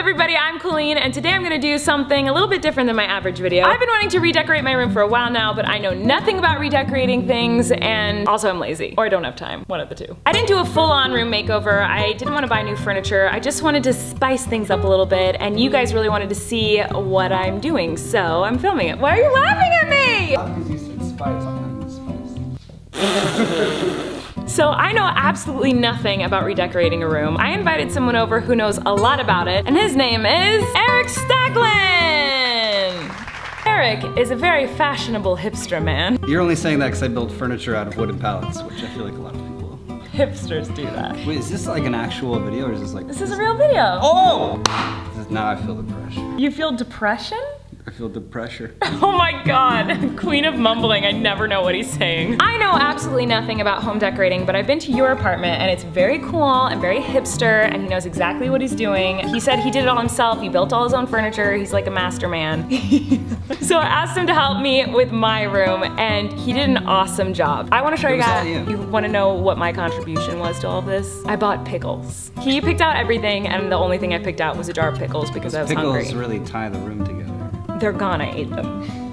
everybody? I'm Colleen and today I'm gonna do something a little bit different than my average video. I've been wanting to redecorate my room for a while now, but I know nothing about redecorating things and also I'm lazy. Or I don't have time, one of the two. I didn't do a full-on room makeover. I didn't want to buy new furniture. I just wanted to spice things up a little bit and you guys really wanted to see what I'm doing, so I'm filming it. Why are you laughing at me? So I know absolutely nothing about redecorating a room. I invited someone over who knows a lot about it, and his name is Eric Stacklin! Eric is a very fashionable hipster man. You're only saying that because I build furniture out of wooden pallets, which I feel like a lot of people. Hipsters do that. Wait, is this like an actual video or is this like? This is a real video. Oh! Now I feel the pressure. You feel depression? I feel the pressure. Oh my god, queen of mumbling, I never know what he's saying. I know absolutely nothing about home decorating, but I've been to your apartment and it's very cool and very hipster and he knows exactly what he's doing. He said he did it all himself, he built all his own furniture, he's like a master man. so I asked him to help me with my room and he did an awesome job. I wanna show It you guys, you. you wanna know what my contribution was to all of this? I bought pickles. He picked out everything and the only thing I picked out was a jar of pickles because I was Pickles hungry really tie the room together. They're gone, I ate them.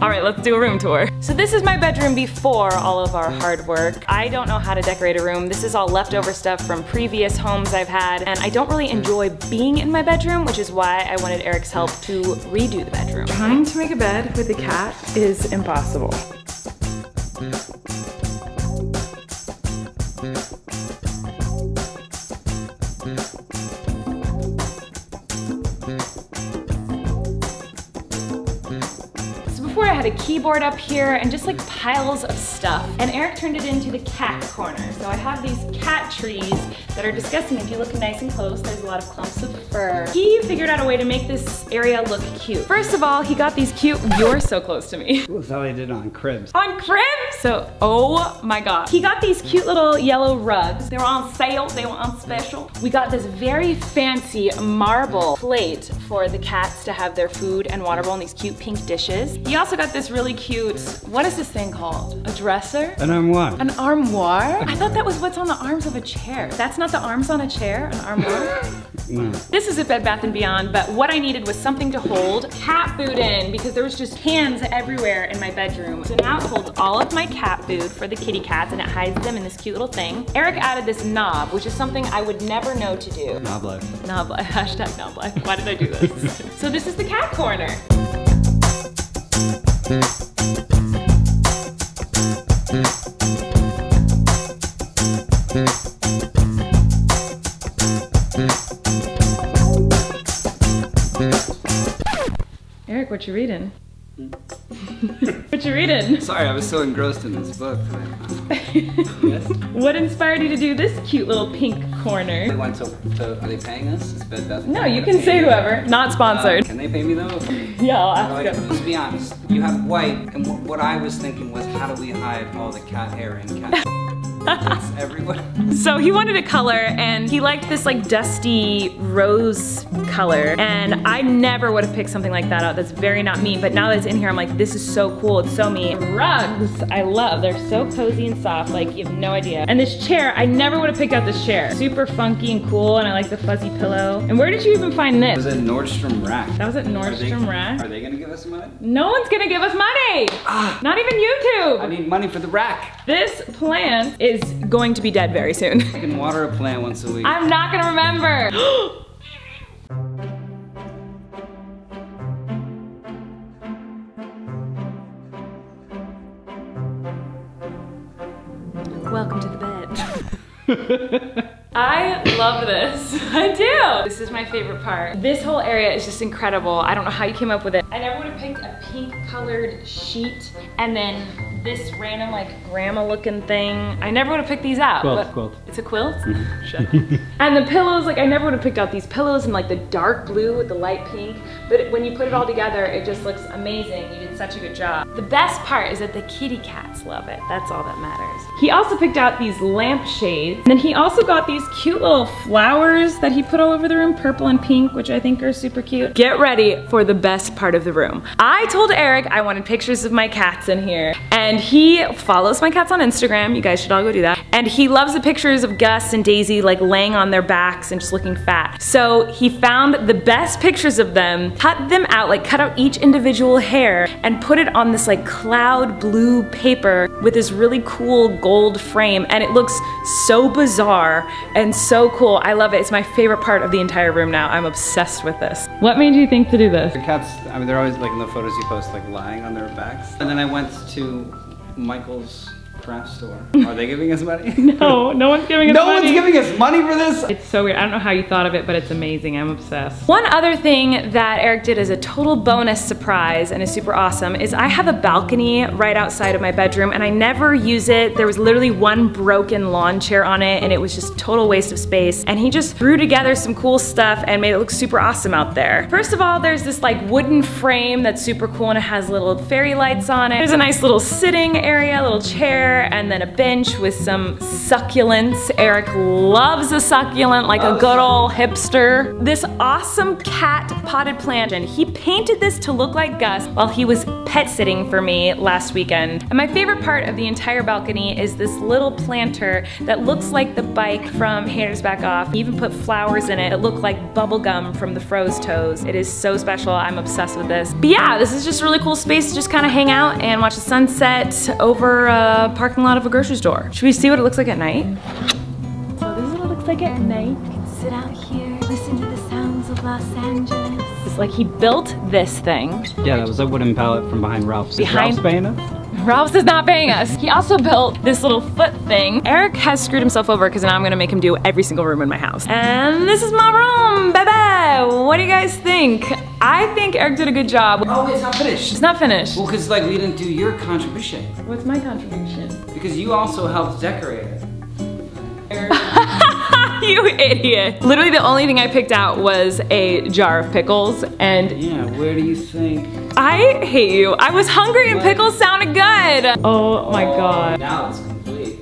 All right, let's do a room tour. So this is my bedroom before all of our hard work. I don't know how to decorate a room. This is all leftover stuff from previous homes I've had, and I don't really enjoy being in my bedroom, which is why I wanted Eric's help to redo the bedroom. Trying to make a bed with a cat is impossible. A keyboard up here and just like piles of stuff. And Eric turned it into the cat corner. So I have these cat trees that are disgusting. If you look nice and close, there's a lot of clumps of fur. He figured out a way to make this area look cute. First of all, he got these cute, you're so close to me. That's how they did on cribs. on Cribs? So, oh my god. He got these cute little yellow rugs. They were on sale, they were on special. We got this very fancy marble plate for the cats to have their food and water bowl in these cute pink dishes. He also got this really cute, what is this thing called? A dresser? An I'm? An armoire? I thought that was what's on the arms of a chair. That's not the arms on a chair, an armoire? No. This is a Bed Bath & Beyond, but what I needed was something to hold cat food in because there was just cans everywhere in my bedroom. So now it holds all of my cat food for the kitty cats and it hides them in this cute little thing. Eric added this knob, which is something I would never know to do. Knob life. Knob life, hashtag knob life. Why did I do this? so this is the cat corner. Eric, what you reading? Hmm. what you reading? Sorry, I was so engrossed in this book. yes? What inspired you to do this cute little pink They corner? went to, to, are they paying us? It's Bed Bath. No, you can say whoever. Not Uh, sponsored. can they pay me though? Yeah, I'll Like, ask him. let's be honest. You have white, and what I was thinking was, how do we hide all the cat hair and cat? So he wanted a color and he liked this like dusty rose color and I never would have picked something like that out. That's very not me, but now that it's in here, I'm like, this is so cool, it's so me. Rugs, I love, they're so cozy and soft, like you have no idea. And this chair, I never would have picked out this chair. Super funky and cool and I like the fuzzy pillow. And where did you even find this? It was at Nordstrom Rack. That was at Are they- Nordstrom Rack. Are they gonna give us money? No one's gonna give us money! Ah. Not even YouTube! I need money for the rack. This plant is going to be dead very soon. I can water a plant once a week. I'm not gonna remember. Welcome to the bed. I love this. I do. This is my favorite part. This whole area is just incredible. I don't know how you came up with it. I never would have picked a pink colored sheet and then this random like grandma looking thing. I never would have picked these out. Quilt, quilt. It's a quilt? Mm-hmm. Shut up. And the pillows, like I never would have picked out these pillows in like the dark blue with the light pink, but when you put it all together, it just looks amazing. You did such a good job. The best part is that the kitty cats love it. That's all that matters. He also picked out these lampshades. And then he also got these cute little flowers that he put all over the room, purple and pink, which I think are super cute. Get ready for the best part of the room. I told Eric I wanted pictures of my cats in here, and And he follows my cats on Instagram. You guys should all go do that. And he loves the pictures of Gus and Daisy like laying on their backs and just looking fat. So he found the best pictures of them, cut them out, like cut out each individual hair and put it on this like cloud blue paper with this really cool gold frame. And it looks so bizarre and so cool. I love it. It's my favorite part of the entire room now. I'm obsessed with this. What made you think to do this? The cats, I mean, they're always like in the photos you post, like lying on their backs. And then I went to Michael's craft store. Are they giving us money? No, no one's giving us no money. one's giving us money for this? It's so weird. I don't know how you thought of it, but it's amazing. I'm obsessed. One other thing that Eric did as a total bonus surprise and is super awesome is I have a balcony right outside of my bedroom and I never use it. There was literally one broken lawn chair on it and it was just total waste of space. And he just threw together some cool stuff and made it look super awesome out there. First of all, there's this like wooden frame that's super cool and it has little fairy lights on it. There's a nice little sitting area, a little chair, and then a bench with some succulents. Eric loves a succulent like a good old hipster. This awesome cat potted plant and he painted this to look like Gus while he was pet sitting for me last weekend. And my favorite part of the entire balcony is this little planter that looks like the bike from Haters Back Off. He even put flowers in it that look like bubble gum from the Froze Toes. It is so special. I'm obsessed with this. But yeah, this is just a really cool space to just kind of hang out and watch the sunset over a parking lot of a grocery store. Should we see what it looks like at night? So this is what it looks like at night. You can sit out here, listen to the sounds of Los Angeles. It's like he built this thing. Yeah, that was a wooden pallet from behind Ralph's. Behind- Ralph's paying us? Ralph's is not paying us. He also built this little foot thing. Eric has screwed himself over because now I'm gonna make him do every single room in my house. And this is my room, baby. What do you guys think? I think Eric did a good job. Oh, it's not finished. It's not finished. Well, because like we didn't do your contribution. What's my contribution? Because you also helped decorate it. you idiot. Literally the only thing I picked out was a jar of pickles and Yeah, where do you think? I hate you. I was hungry and pickles sounded good. Oh my god. Now it's.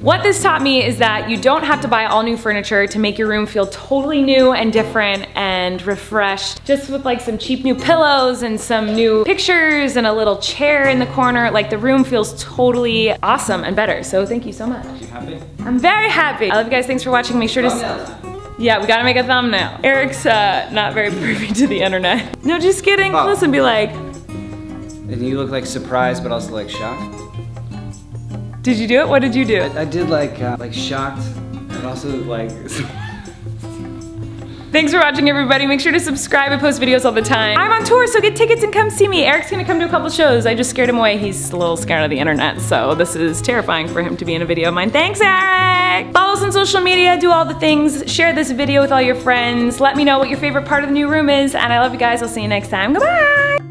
What this taught me is that you don't have to buy all new furniture to make your room feel totally new and different and refreshed. Just with like some cheap new pillows and some new pictures and a little chair in the corner, like the room feels totally awesome and better. So thank you so much. You happy? I'm very happy. I love you guys. Thanks for watching. Make sure to. Thumbnail. Yeah, we gotta make a thumbnail. Eric's uh, not very privy to the internet. No, just kidding. Oh. Listen, be like, And you look like surprised, but also like shocked. Did you do it? What did you do? I did like uh, like shocked, and also like. Thanks for watching, everybody. Make sure to subscribe. I post videos all the time. I'm on tour, so get tickets and come see me. Eric's gonna come to a couple shows. I just scared him away. He's a little scared of the internet, so this is terrifying for him to be in a video of mine. Thanks, Eric! Follow us on social media, do all the things, share this video with all your friends. Let me know what your favorite part of the new room is, and I love you guys. I'll see you next time. Goodbye!